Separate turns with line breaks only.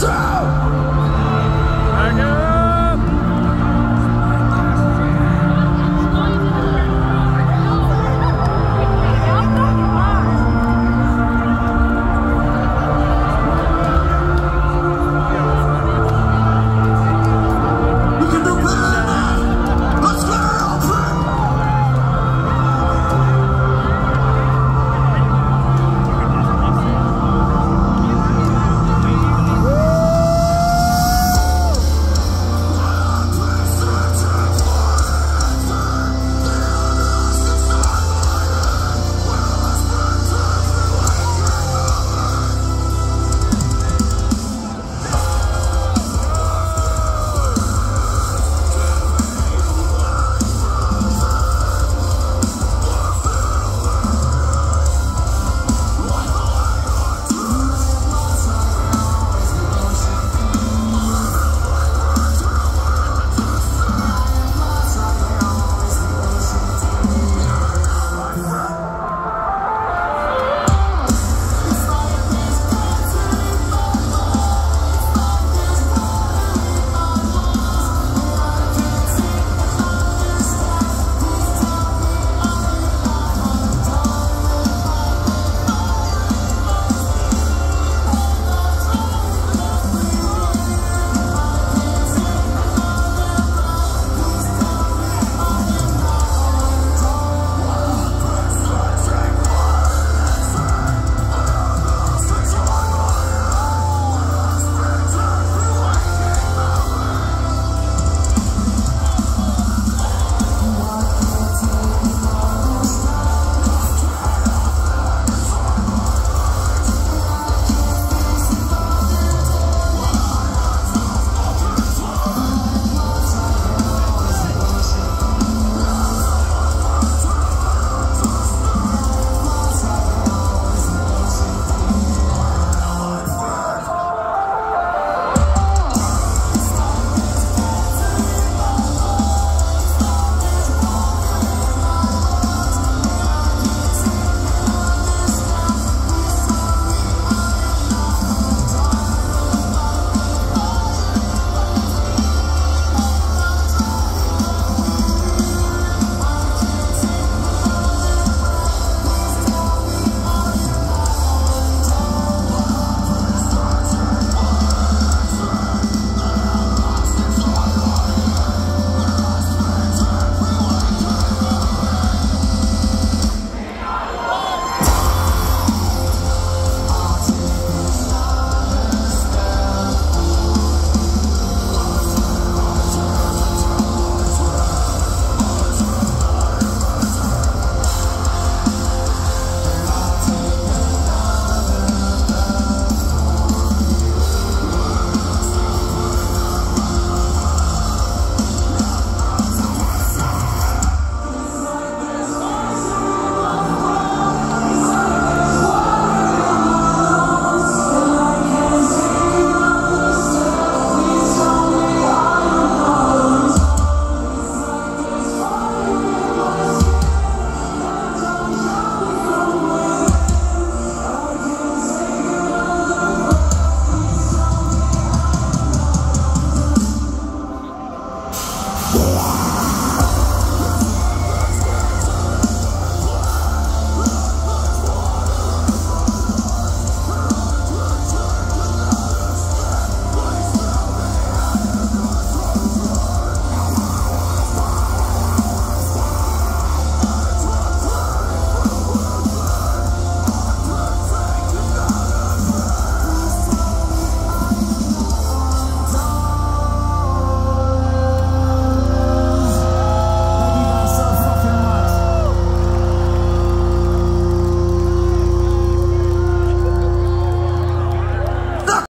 time.